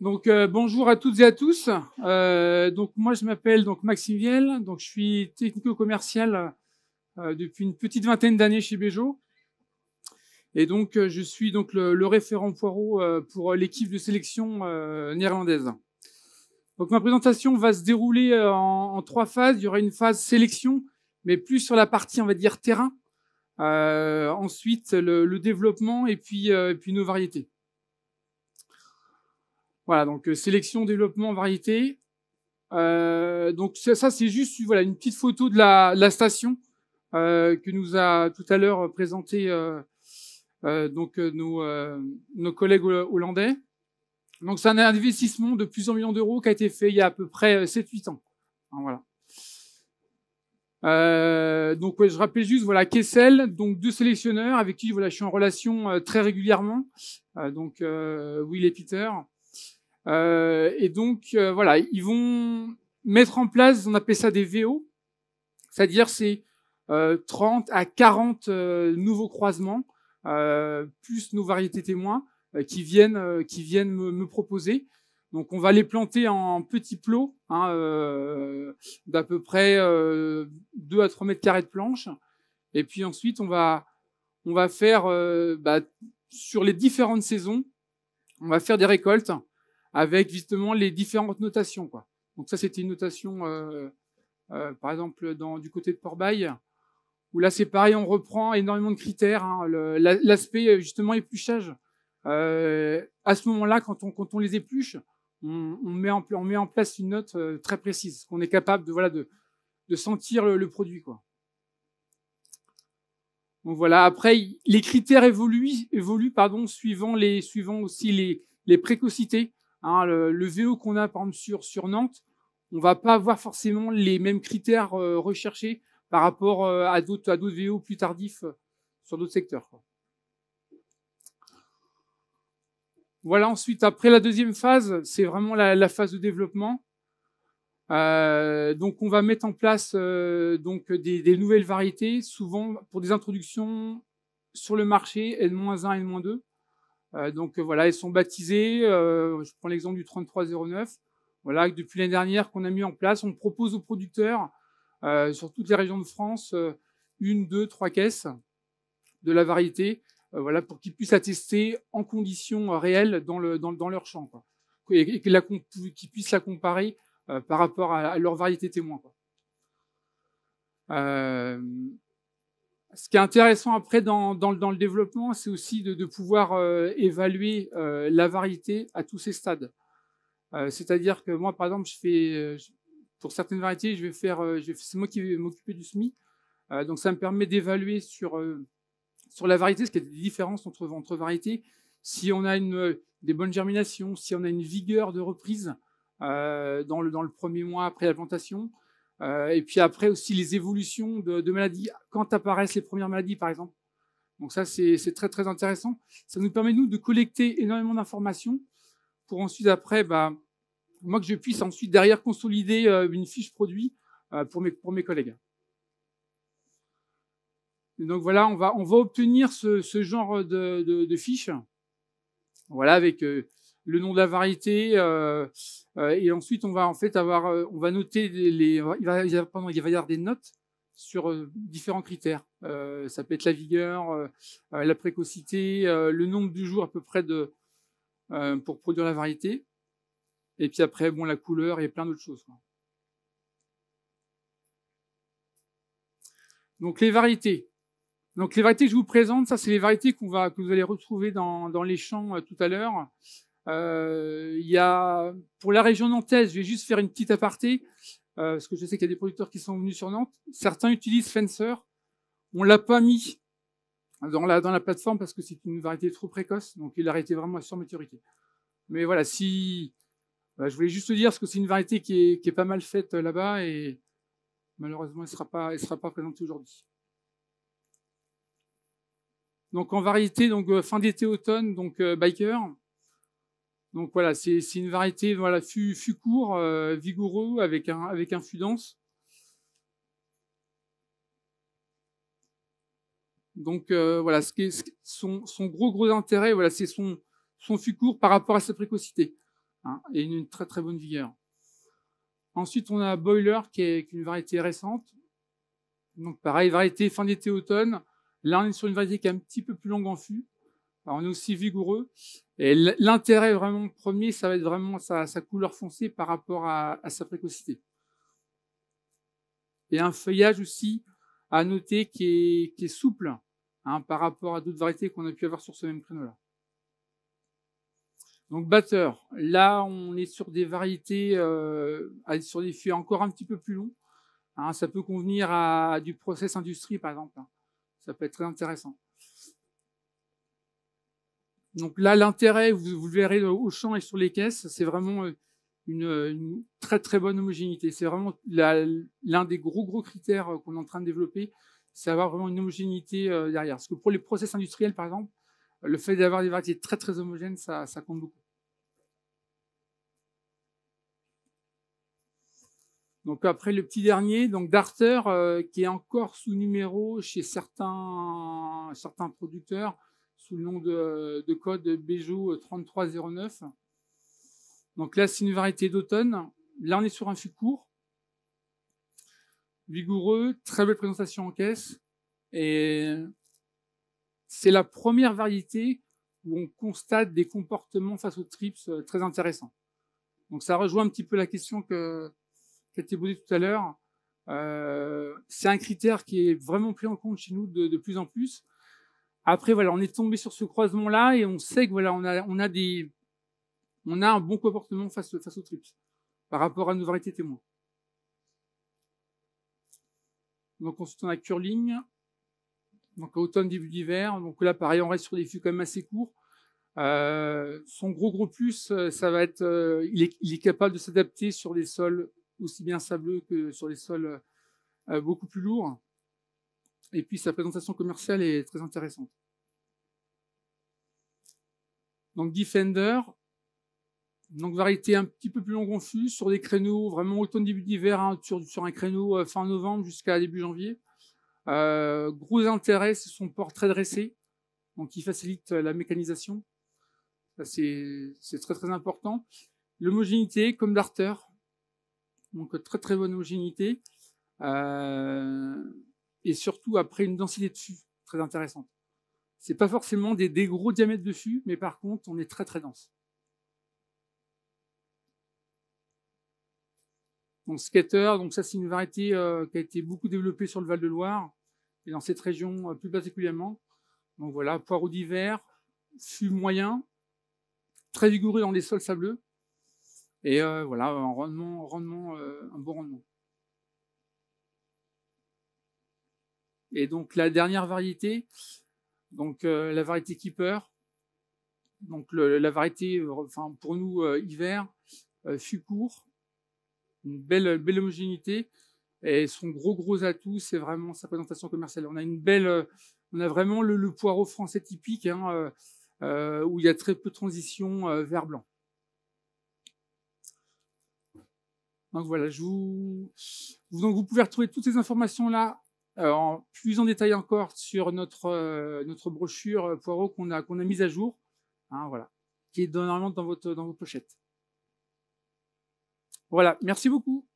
Donc euh, bonjour à toutes et à tous. Euh, donc moi je m'appelle donc Maxime Viel, donc je suis technico-commercial euh, depuis une petite vingtaine d'années chez Bejo. Et donc je suis donc le, référent poireau pour l'équipe de sélection néerlandaise. Donc ma présentation va se dérouler en, trois phases. Il y aura une phase sélection, mais plus sur la partie on va dire terrain. ensuite le, développement et puis, et puis nos variétés. Voilà, donc euh, sélection, développement, variété. Euh, donc ça, c'est juste voilà une petite photo de la, station euh, que nous a tout à l'heure présenté donc nos, nos collègues hollandais. Donc c'est un investissement de plusieurs millions d'euros qui a été fait il y a à peu près 7-8 ans. voilà. Donc je rappelle juste voilà Kessel, donc deux sélectionneurs avec qui voilà je suis en relation très régulièrement, donc Will et Peter. Euh, et donc euh, voilà, ils vont mettre en place, on appelle ça des VO, c'est-à-dire c'est 30 euh, à 40 nouveaux croisements, plus nos variétés témoins qui viennent, qui viennent me, proposer. Donc on va les planter en petits plots hein, d'à peu près euh, 2 à 3 mètres carrés de planche. Et puis ensuite on va on va faire bah, sur les différentes saisons, on va faire des récoltes avec justement les différentes notations. Quoi. Donc ça, c'était une notation, euh, euh, par exemple, dans, du côté de Port-Bail, où là, c'est pareil, on reprend énormément de critères. Hein, L'aspect, euh, justement, épluchage. À ce moment-là, quand on, les épluche, on, met en, place une note très précise, qu'on est capable de, voilà, de, de sentir le, produit. Quoi. Donc voilà. Après, les critères évoluent, évoluent pardon, suivant les, suivant aussi les précocités. Hein, le, VO qu'on a par exemple sur, Nantes, on va pas avoir forcément les mêmes critères euh, recherchés par rapport euh, à d'autres VO plus tardifs euh, sur d'autres secteurs. Voilà ensuite après la deuxième phase, c'est vraiment la, phase de développement. Donc on va mettre en place des, des, nouvelles variétés, souvent pour des introductions sur le marché N-1, N-2. Euh, donc euh, voilà, ils sont baptisés. Euh, je prends l'exemple du 3309. Voilà, depuis l'année dernière qu'on a mis en place, on propose aux producteurs sur toutes les régions de France une, deux, trois caisses de la variété, voilà, pour qu'ils puissent attester en conditions réelles dans, dans, leur champ, quoi. et, qu'ils puissent la comparer par rapport à, à, leur variété témoin. Quoi. Euh, ce qui est intéressant après dans, le développement, c'est aussi de, pouvoir euh, évaluer euh, la variété à tous ces stades. Euh, C'est-à-dire que moi, par exemple, je fais pour certaines variétés, je vais faire, c'est moi qui vais m'occuper du SMI, donc ça me permet d'évaluer sur sur la variété, ce qu'il y a des différences entre variétés. Si on a une des bonnes germinations, si on a une vigueur de reprise dans le dans le premier mois après la plantation, et puis après aussi les évolutions de, maladies quand apparaissent les premières maladies, par exemple. Donc ça, c'est très très intéressant. Ça nous permet nous de collecter énormément d'informations pour ensuite après, bah, moi que je puisse ensuite derrière consolider euh, une fiche produit euh, pour mes pour mes collègues. Donc voilà, on va on va obtenir ce, genre de, de, fiche. Voilà avec euh, le nom de la variété euh, euh, et ensuite on va en fait avoir euh, on va noter les, il va y avoir des notes sur différents critères. Ça peut être la vigueur la précocité le nombre de jours à peu près de pour produire la variété. Et puis après bon la couleur et plein d'autres choses donc les variétés. Donc les variétés que je vous présente, ça c'est les variétés qu'on va que vous allez retrouver dans les champs tout à l'heure. Euh, il y a pour la région nantaise, je vais juste faire une petite aparté euh, parce que je sais qu'il y a des producteurs qui sont venus sur Nantes. Certains utilisent Fencer. On l'a pas mis dans la dans la plateforme parce que c'est une variété trop précoce, donc il a arrêté vraiment à sur maturité. Mais voilà, si bah, je voulais juste dire parce que c'est une variété qui est, qui est pas mal faite euh, là-bas et malheureusement elle sera pas elle sera pas présentée aujourd'hui. Donc en variété, donc fin d'été automne, donc biker. Donc voilà, c'est une variété voilà fût, court, euh, vigoureux avec un avec un fût dense. Donc euh, voilà, ce qui est, son, son gros gros intérêt, voilà, c'est son son fût court par rapport à sa précocité. hein, et une, très très bonne vigueur. Ensuite, on a Boiler qui est, une variété récente. Donc pareil, variété fin d'été-automne. Là, on est sur une variété qui est un petit peu plus longue en fût. on est aussi vigoureux. Et l'intérêt vraiment premier, ça va être vraiment sa, couleur foncée par rapport à, sa précocité. Et un feuillage aussi à noter qui est, souple hein, par rapport à d'autres variétés qu'on a pu avoir sur ce même créneau-là. Donc batteur, là on est sur des variétés, euh, sur des fûts encore un petit peu plus longs. Hein, ça peut convenir à, du process industrie par exemple. Hein. Ça peut être très intéressant. Donc là l'intérêt, vous, le verrez au champ et sur les caisses, c'est vraiment euh, une, très très bonne homogénéité. C'est vraiment l'un des gros gros critères euh, qu'on est en train de développer, c'est avoir vraiment une homogénéité derrière. Parce que pour les process industriels par exemple, le fait d'avoir des variétés très très homogènes, ça compte beaucoup. Donc après le petit dernier, donc Darter, euh, qui est encore sous numéro chez certains, certains producteurs, sous le nom de, de code Bejo 3309. Donc là, c'est une variété d'automne. Là, on est sur un fût court, vigoureux, très belle présentation en caisse. Et c'est la première variété où on constate des comportements face aux trips euh, très intéressants. Donc ça rejoint un petit peu la question que, qui a été posé tout à l'heure, euh, c'est un critère qui est vraiment pris en compte chez nous de, plus en plus. Après, voilà, on est tombé sur ce croisement-là et on sait que voilà, on a, des, on a un bon comportement face, aux trips par rapport à nos variétés témoins. Donc ensuite on a curling, donc automne début d'hiver. Donc là pareil, on reste sur des fûts quand même assez courts. Euh, son gros gros plus, euh, ça va être, euh, il, est, capable de s'adapter sur des sols aussi bien sableux que sur les sols beaucoup plus lourds. Et puis sa présentation commerciale est très intéressante. Donc Defender, donc variété un petit peu plus long confus sur des créneaux vraiment automne début d'hiver, hein, sur, sur, un créneau euh, fin novembre jusqu'à début janvier. Euh, gros intérêt, c'est son port très dressé, donc qui facilite la mécanisation. C'est très très important. L'homogénéité, comme d'Arter, donc très très bonne homogénéité, euh, et surtout après une densité de fût très intéressante. C'est pas forcément des, gros diamètres de fût, mais par contre on est très très dense. Donc skater, donc ça c'est une variété euh, qui a été beaucoup développée sur le Val-de-Loire et dans cette région euh, plus particulièrement. Donc voilà, poireau d'hiver, fût moyen, très vigoureux dans les sols sableux, et euh, voilà, un rendement, rendement un bon rendement. Et donc la dernière variété, donc euh, la variété Keeper, donc la variété, enfin pour nous hiver, fut court, une belle homogénéité et son gros gros atout, c'est vraiment sa présentation commerciale. On a une belle, on a vraiment le, poireau français typique, hein, où il y a très peu de transition vert blanc. Donc voilà, je vous, donc vous pouvez retrouver toutes ces informations là euh, en plus en détail encore sur notre euh, brochure euh, Poirot qu'on a qu'on a mise à jour, hein, voilà, qui est normalement dans votre dans vos pochettes. Voilà, merci beaucoup.